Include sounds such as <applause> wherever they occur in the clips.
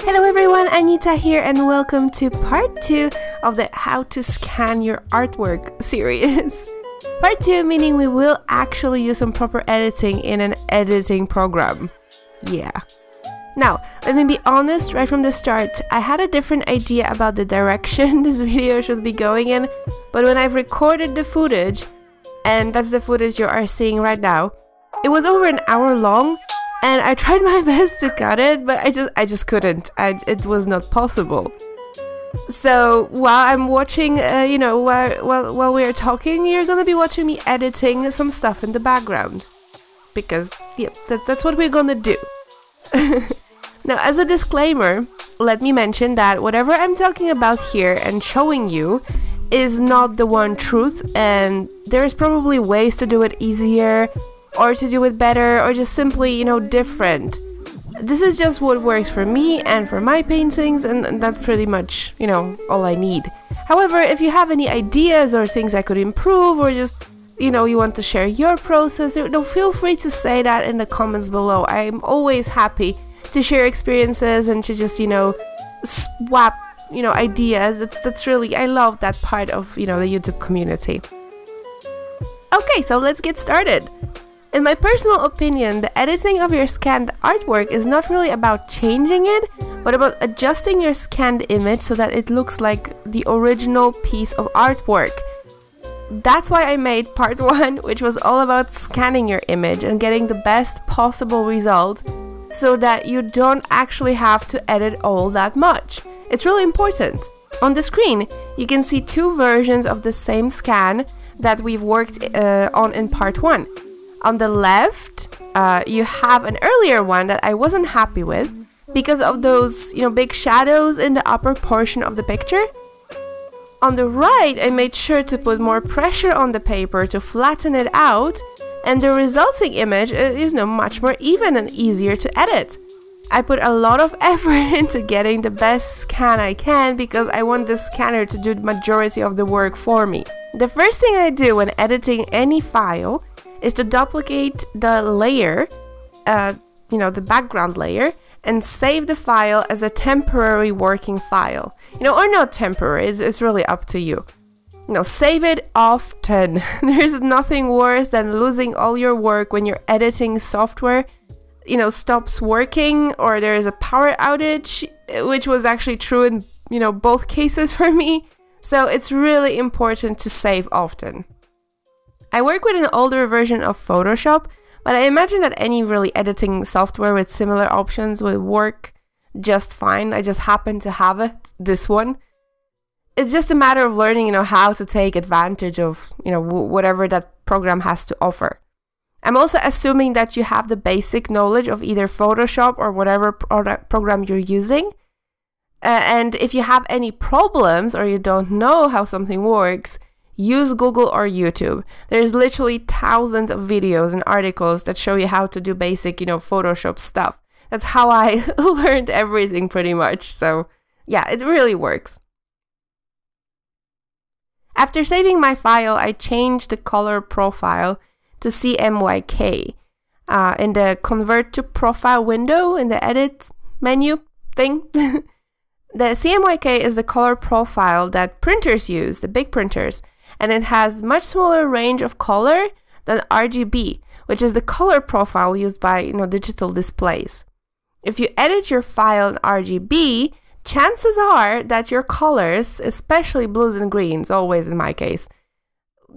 Hello everyone, Anita here and welcome to part 2 of the How to Scan Your Artwork series. <laughs> part 2 meaning we will actually use some proper editing in an editing program. Yeah. Now, let me be honest right from the start, I had a different idea about the direction <laughs> this video should be going in, but when I've recorded the footage, and that's the footage you are seeing right now, it was over an hour long, and I tried <laughs> my best to cut it, but I just I just couldn't. I, it was not possible. So while I'm watching, uh, you know, while, while while we are talking, you're gonna be watching me editing some stuff in the background, because yeah, that, that's what we're gonna do. <laughs> Now, as a disclaimer, let me mention that whatever I'm talking about here and showing you is not the one truth, and there's probably ways to do it easier, or to do it better, or just simply, you know, different. This is just what works for me and for my paintings, and that's pretty much, you know, all I need. However, if you have any ideas or things I could improve, or just you know you want to share your process, feel free to say that in the comments below. I'm always happy to share experiences and to just, you know, swap, you know, ideas. That's, that's really, I love that part of, you know, the YouTube community. Okay, so let's get started. In my personal opinion, the editing of your scanned artwork is not really about changing it, but about adjusting your scanned image so that it looks like the original piece of artwork. That's why I made part <laughs> 1, which was all about scanning your image and getting the best possible result so that you don't actually have to edit all that much. It's really important. On the screen, you can see two versions of the same scan that we've worked uh, on in part one. On the left, uh, you have an earlier one that I wasn't happy with because of those, you know, big shadows in the upper portion of the picture. On the right, I made sure to put more pressure on the paper to flatten it out and the resulting image is you know, much more even and easier to edit. I put a lot of <laughs> effort into getting the best scan I can because I want the scanner to do the majority of the work for me. The first thing I do when editing any file is to duplicate the layer, uh, you know, the background layer, and save the file as a temporary working file. You know, or not temporary, it's, it's really up to you. No, save it often. <laughs> There's nothing worse than losing all your work when your editing software, you know, stops working or there is a power outage, which was actually true in, you know, both cases for me. So it's really important to save often. I work with an older version of Photoshop, but I imagine that any really editing software with similar options will work just fine. I just happen to have it, this one it's just a matter of learning, you know, how to take advantage of, you know, whatever that program has to offer. I'm also assuming that you have the basic knowledge of either Photoshop or whatever product program you're using. Uh, and if you have any problems or you don't know how something works, use Google or YouTube. There's literally thousands of videos and articles that show you how to do basic, you know, Photoshop stuff. That's how I <laughs> learned everything pretty much. So, yeah, it really works. After saving my file, I changed the color profile to CMYK. Uh, in the convert to profile window in the edit menu thing. <laughs> the CMYK is the color profile that printers use, the big printers, and it has much smaller range of color than RGB, which is the color profile used by you know digital displays. If you edit your file in RGB, chances are that your colors, especially blues and greens, always in my case,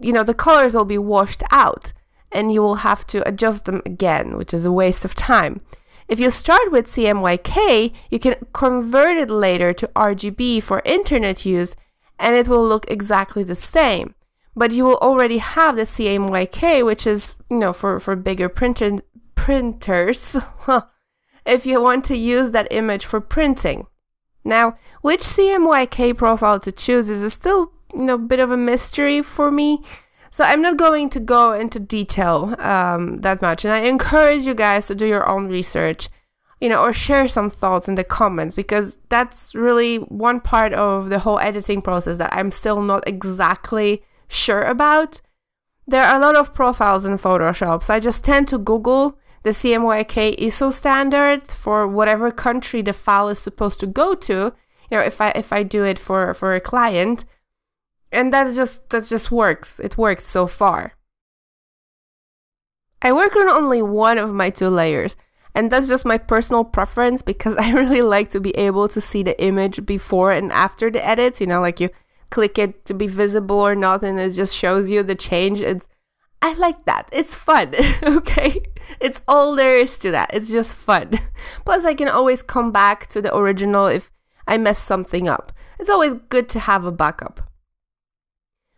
you know, the colors will be washed out and you will have to adjust them again, which is a waste of time. If you start with CMYK, you can convert it later to RGB for internet use and it will look exactly the same. But you will already have the CMYK, which is, you know, for, for bigger printer, printers, <laughs> if you want to use that image for printing. Now, which CMYK profile to choose is still, you know, a bit of a mystery for me. So I'm not going to go into detail um, that much, and I encourage you guys to do your own research, you know, or share some thoughts in the comments because that's really one part of the whole editing process that I'm still not exactly sure about. There are a lot of profiles in Photoshop, so I just tend to Google the CMYK ISO standard for whatever country the file is supposed to go to. You know, if I if I do it for for a client, and that just that just works. It works so far. I work on only one of my two layers, and that's just my personal preference because <laughs> I really like to be able to see the image before and after the edits. You know, like you click it to be visible or not, and it just shows you the change. It's I like that. It's fun. <laughs> okay. It's all there is to that. It's just fun. <laughs> Plus, I can always come back to the original if I mess something up. It's always good to have a backup.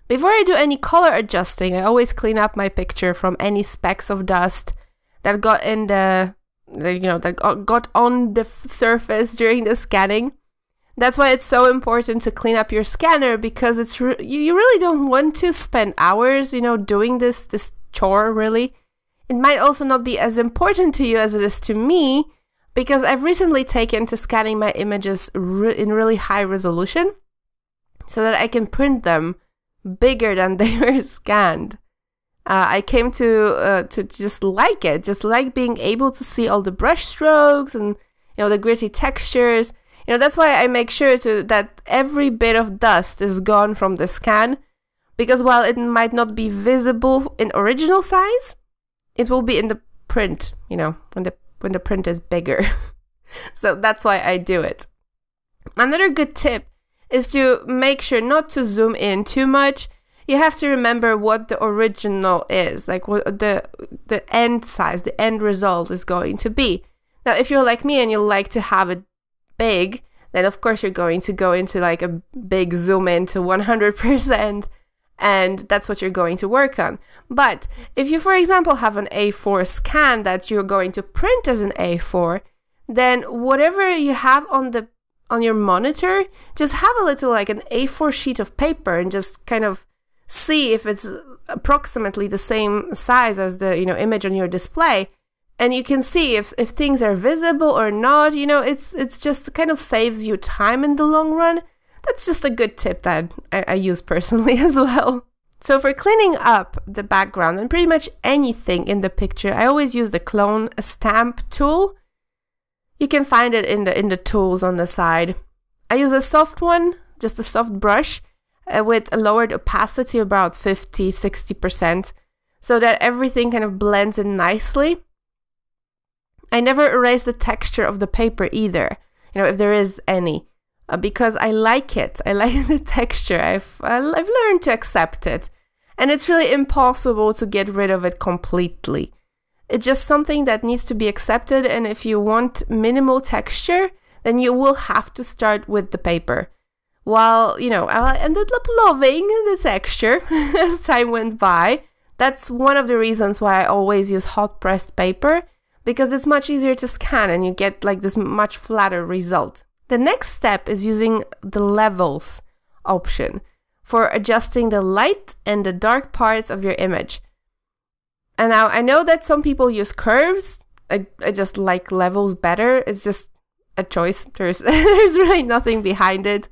Before I do any color adjusting, I always clean up my picture from any specks of dust that got in the, you know, that got on the surface during the scanning. That's why it's so important to clean up your scanner because it's re- you really don't want to spend hours, you know, doing this this chore really. It might also not be as important to you as it is to me because I've recently taken to scanning my images re- in really high resolution so that I can print them bigger than <laughs> they were scanned. Uh, I came to uh, to just like it, just like being able to see all the brush strokes and you know the gritty textures. You know that's why I make sure to that every bit of dust is gone from the scan, because while it might not be visible in original size, it will be in the print. You know when the when the print is bigger. <laughs> so that's why I do it. Another good tip is to make sure not to zoom in too much. You have to remember what the original is, like what the the end size, the end result is going to be. Now, if you're like me and you like to have it big, then of course you're going to go into like a big zoom in to 100% and that's what you're going to work on. But if you, for example, have an A4 scan that you're going to print as an A4, then whatever you have on the on your monitor, just have a little like an A4 sheet of paper and just kind of see if it's approximately the same size as the you know image on your display and you can see if, if things are visible or not you know it's it's just kind of saves you time in the long run that's just a good tip that I, I use personally <laughs> as well so for cleaning up the background and pretty much anything in the picture i always use the clone stamp tool you can find it in the in the tools on the side. I use a soft one, just a soft brush uh, with a lowered opacity about 50 60% so that everything kind of blends in nicely. I never erase the texture of the paper either, you know, if there is any, uh, because I like it. I <laughs> like the texture. I've I've learned to accept it, and it's really impossible to get rid of it completely. It's just something that needs to be accepted. And if you want minimal texture, then you will have to start with the paper. While, you know, I ended up loving the texture <laughs> as time went by. That's one of the reasons why I always use hot pressed paper because it's much easier to scan and you get like this much flatter result. The next step is using the levels option for adjusting the light and the dark parts of your image. And now I know that some people use curves. I, I just like levels better. It's just a choice. <laughs> There's there's really nothing behind it.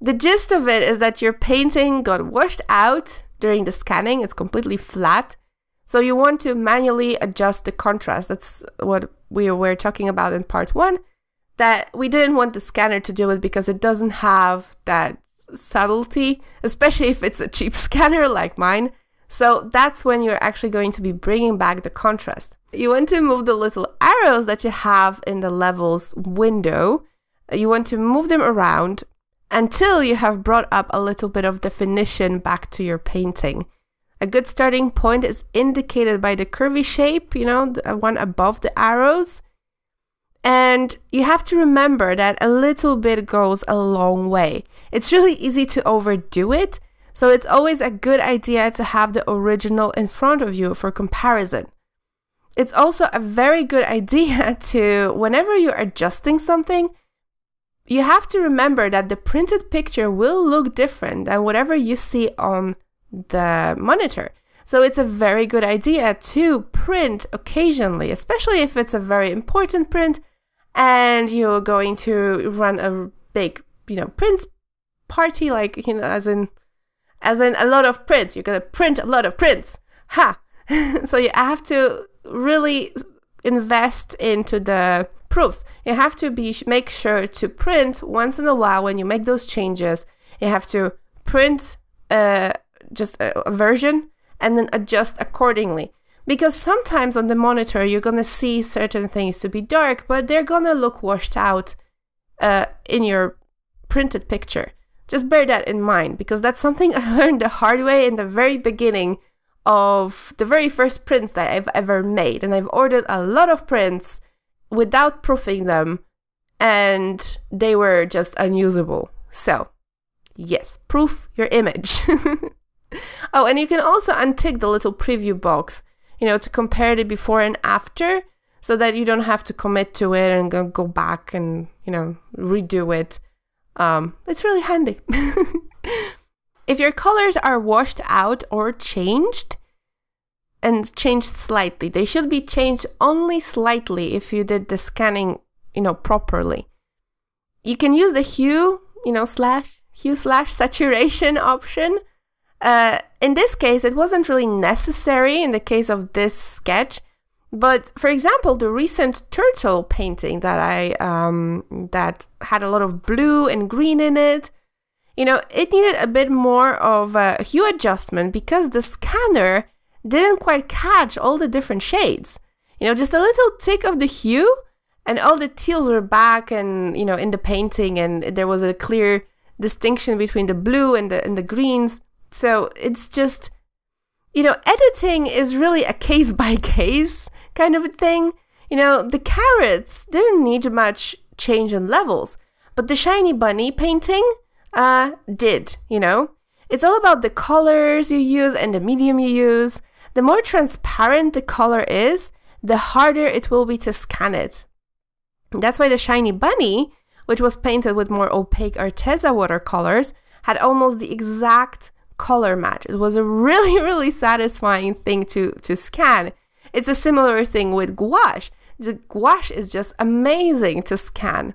The gist of it is that your painting got washed out during the scanning. It's completely flat. So you want to manually adjust the contrast. That's what we were talking about in part one. That we didn't want the scanner to do it because it doesn't have that subtlety, especially if it's a cheap <laughs> scanner like mine. So that's when you're actually going to be bringing back the contrast. You want to move the little arrows that you have in the levels window. You want to move them around until you have brought up a little bit of definition back to your painting. A good starting point is indicated by the curvy shape, you know, the uh, one above the arrows. And you have to remember that a little bit goes a long way. It's really easy to overdo it, so it's always a good idea to have the original in front of you for comparison. It's also a very good <laughs> idea to, whenever you're adjusting something, you have to remember that the printed picture will look different than whatever you see on the monitor. So it's a very good idea to print occasionally, especially if it's a very important print and you're going to run a big, you know, print party, like, you know, as in as in a lot of prints. You're gonna print a lot of prints. Ha! <laughs> so you have to really invest into the proofs. You have to be make sure to print once in a while when you make those changes. You have to print uh, just a, a version and then adjust accordingly. Because sometimes on the monitor you're gonna see certain things to be dark, but they're gonna look washed out uh, in your printed picture. Just bear that in mind because that's something <laughs> I learned the hard way in the very beginning of the very first prints that I've ever made. And I've ordered a lot of prints without proofing them, and they were just unusable. So, yes, proof your image. <laughs> <laughs> oh, and you can also untick the little preview box, you know, to compare the before and after so that you don't have to commit to it and go, go back and, you know, redo it. Um, it's really handy. <laughs> if your colors are washed out or changed, and changed slightly, they should be changed only slightly if you did the scanning, you know, properly. You can use the hue, you know, slash hue slash saturation <laughs> option. Uh, in this case, it wasn't really necessary in the case of this sketch but for example, the recent turtle painting that I um, that had a lot of blue and green in it, you know, it needed a bit more of a hue adjustment because the scanner didn't quite catch all the different shades. You know, just a little tick of the hue and all the teals were back and, you know, in the painting and there was a clear distinction between the blue and the and the greens. So it's just you know, editing is really a case by <laughs> case kind of a thing. You know, the carrots didn't need much change in levels, but the shiny bunny painting uh, did, you know. It's all about the colors you use and the medium you use. The more transparent the color is, the harder it will be to scan it. That's why the shiny bunny, which was painted with more opaque Arteza watercolors, had almost the exact color match. It was a really, <laughs> really satisfying thing to, to scan. It's a similar thing with gouache. The gouache is just amazing to scan.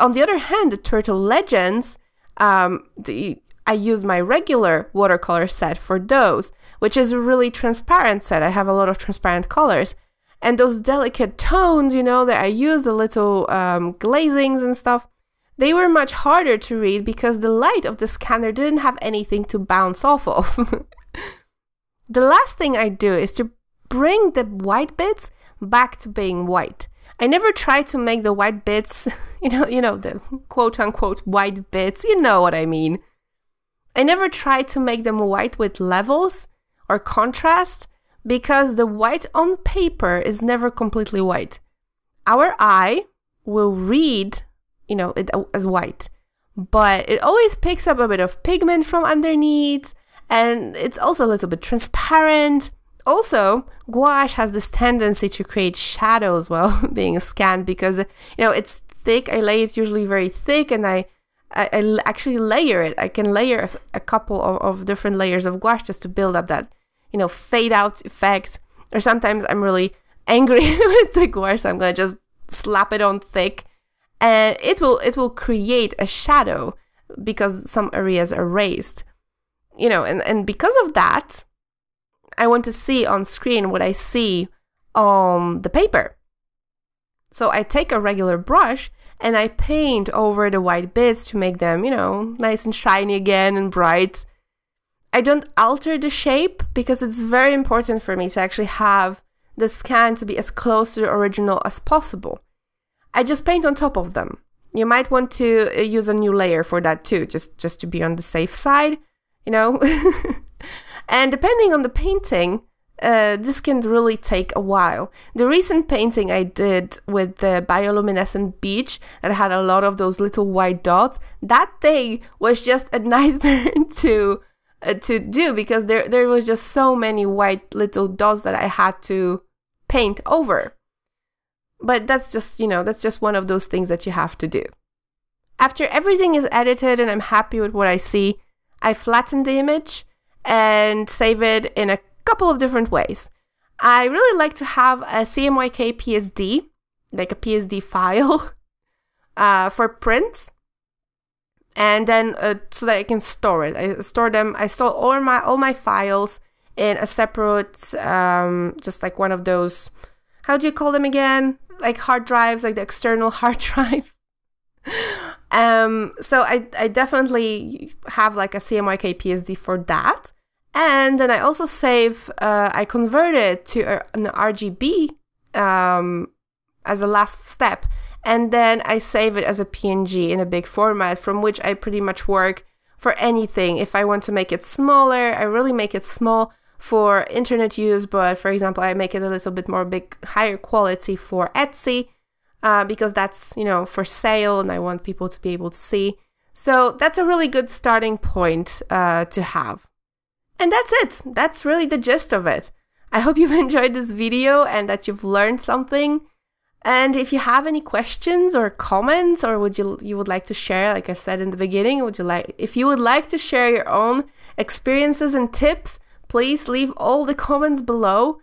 On the other hand, the Turtle Legends, um, the, I use my regular watercolor set for those, which is a really transparent set. I have a lot of transparent colors. And those delicate tones, you know, that I use, the little um, glazings and stuff, they were much harder to read because the light of the scanner didn't have anything to bounce off of. <laughs> the last thing I do is to bring the white bits back to being white. I never try to make the white bits, <laughs> you know, you know, the quote unquote white bits, you know what I mean. I never try to make them white with levels or contrast because the white on paper is never completely white. Our eye will read you know, it uh, as white. But it always picks up a bit of pigment from underneath and it's also a little bit transparent. Also, gouache has this tendency to create shadows while <laughs> being scanned because, you know, it's thick. I lay it usually very thick and I, I, I actually layer it. I can layer a, a couple of, of different layers of gouache just to build up that, you know, fade out effect. Or sometimes I'm really angry <laughs> with the gouache, so I'm to just slap it on thick and it will it will create a shadow because some areas are raised. You know and, and because of that i want to see on screen what i see on the paper. So i take a regular brush and i paint over the white bits to make them you know nice and shiny again and bright. I don't alter the shape because it's very important for me to actually have the scan to be as close to the original as possible I just paint on top of them. You might want to uh, use a new layer for that too, just, just to be on the safe side, you know? <laughs> and depending on the painting, uh, this can really take a while. The recent painting I did with the bioluminescent beach that had a lot of those little white dots, that thing was just a <laughs> nightmare to uh, to do because there there was just so many white little dots that I had to paint over. But that's just, you know, that's just one of those things that you have to do. After everything is edited and I'm happy with what I see, I flatten the image and save it in a couple of different ways. I really like to have a CMYK PSD, like a PSD file, <laughs> uh, for prints. and then uh, so that I can store it. I store them. I store all my all my files in a separate, um, just like one of those. How do you call them again? Like hard drives, like the external <laughs> hard drives. um, so I I definitely have like a CMYK PSD for that, and then I also save. Uh, I convert it to an RGB um, as a last step and then I save it as a PNG in a big format from which I pretty much work for anything. If I want to make it smaller, I really make it small for internet use, but for example, I make it a little bit more big, higher quality for Etsy uh, because that's, you know, for sale and I want people to be able to see. So that's a really good starting point uh, to have. And that's it. That's really the gist of it. I hope you've <laughs> enjoyed this video and that you've learned something. And if you have any questions or comments or would you you would like to share like I said in the beginning, would you like if you would like to share your own experiences and tips, please leave all the comments below.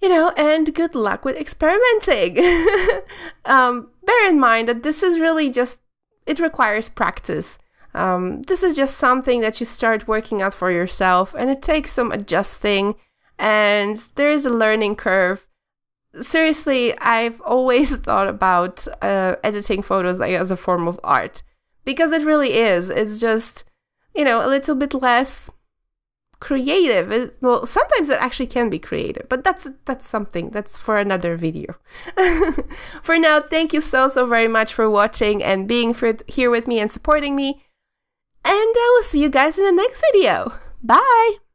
You know, and good luck with experimenting. <laughs> um, bear in mind that this is really just it requires practice. Um, this is just something that you start working out for yourself, and it takes some adjusting, and there is a learning curve seriously, I've always <laughs> thought about uh, editing photos like as a form of art because it really is. It's just you know a little bit less creative. Well, sometimes it actually can be creative, but that's that's something that's for another video. <laughs> for now, thank you so so very much for watching and being for, here with me and supporting me. And I will see you guys in the next video. Bye.